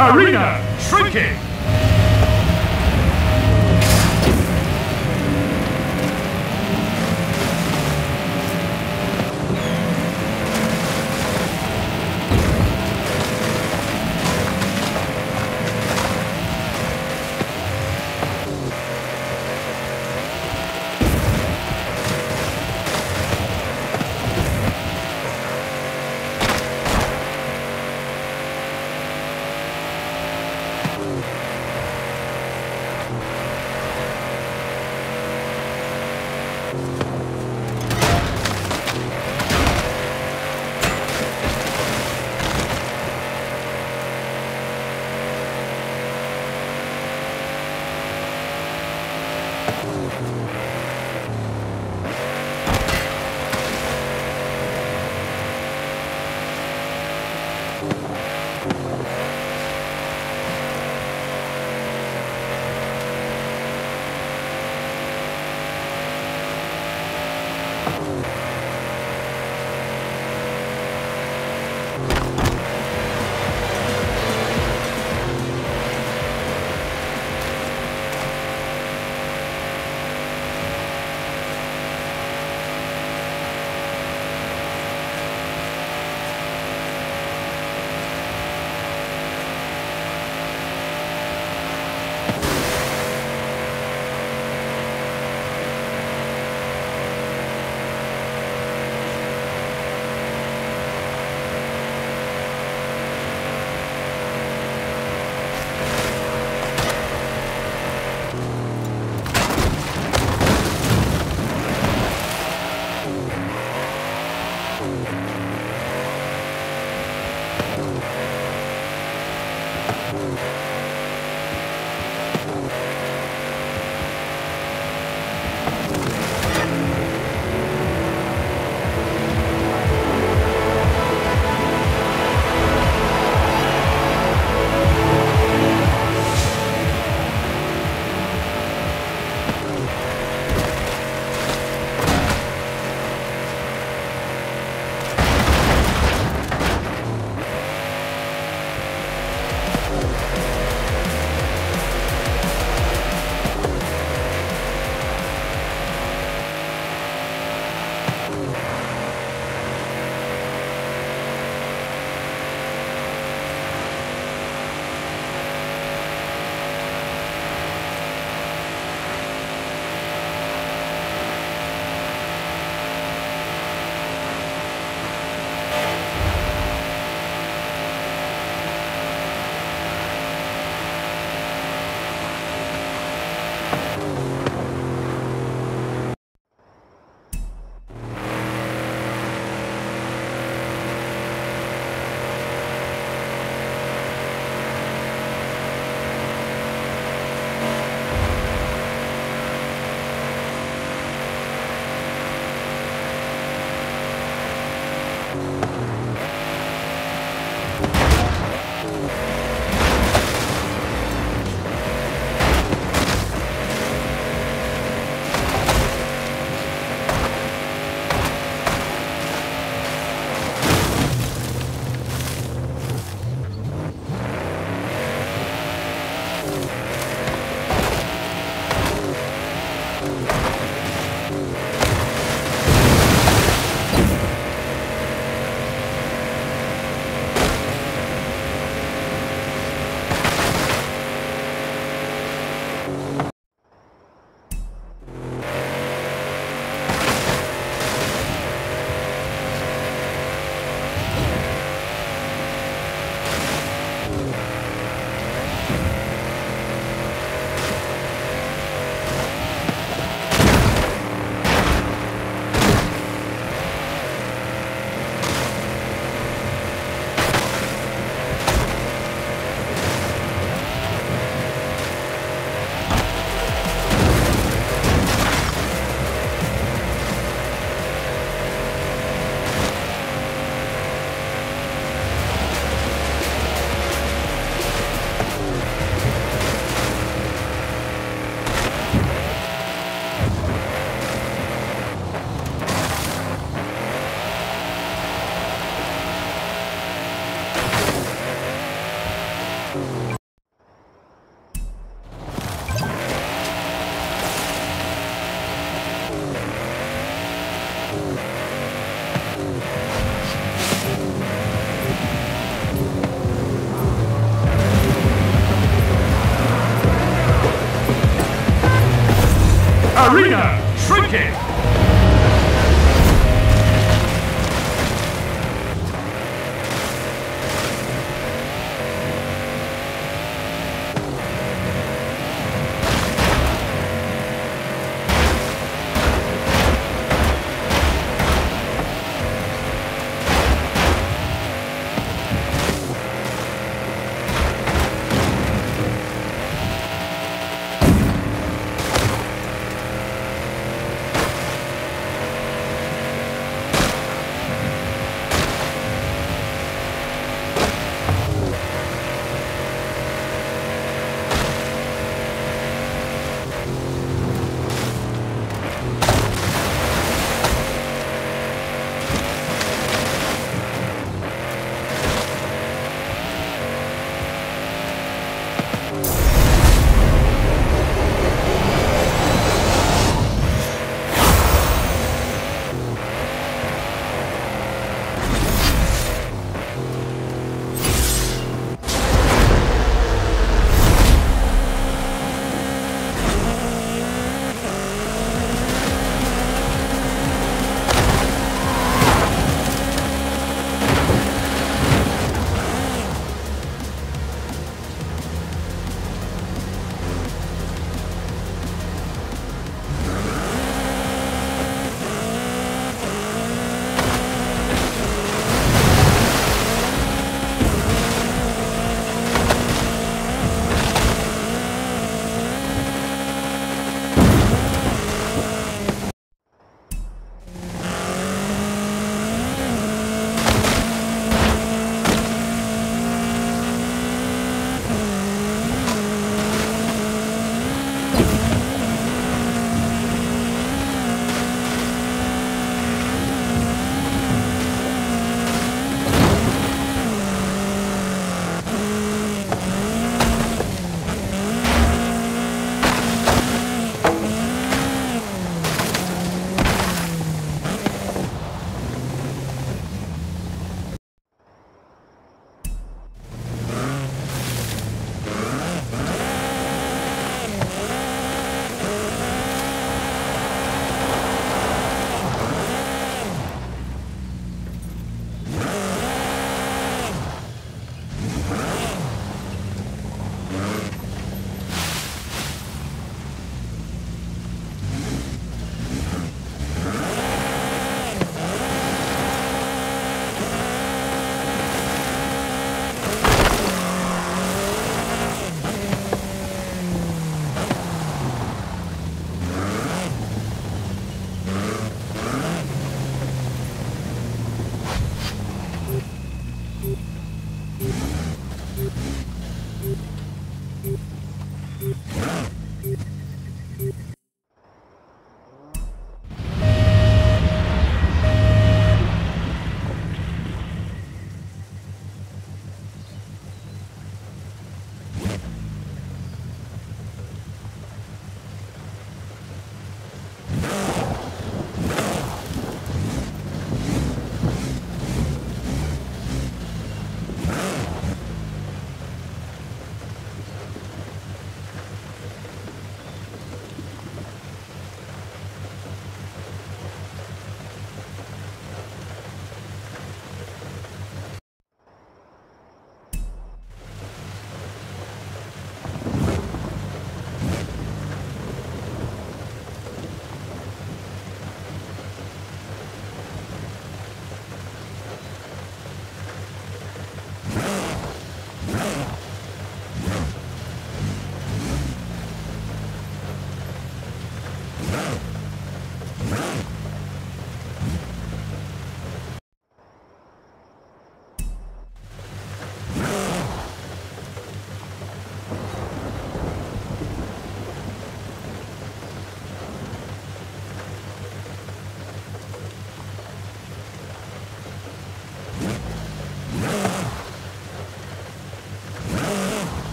Arena shrinking. Arena shrinking. you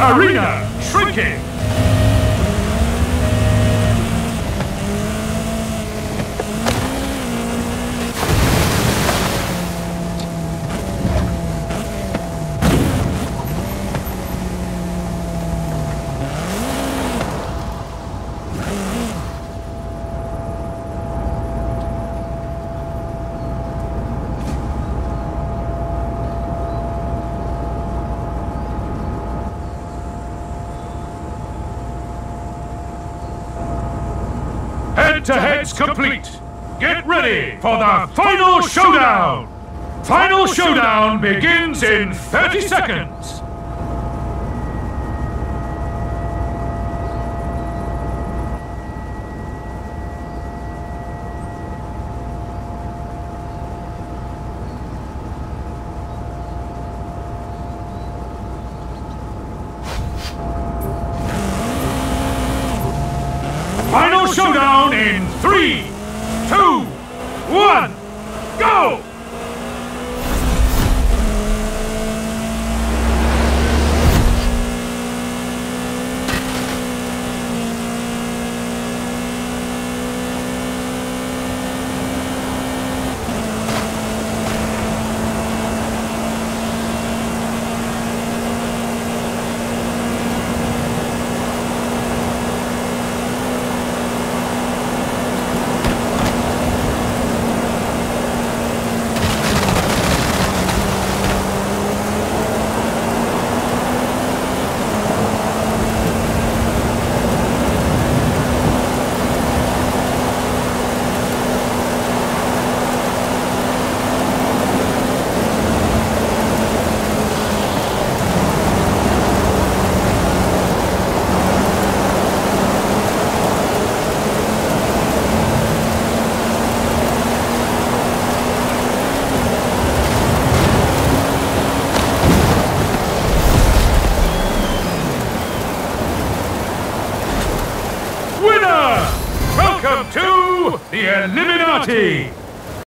Arena shrinking. Head-to-heads complete. Get ready for the final showdown. Final showdown begins in 30 seconds. Final showdown in three, two, one, go! Winner!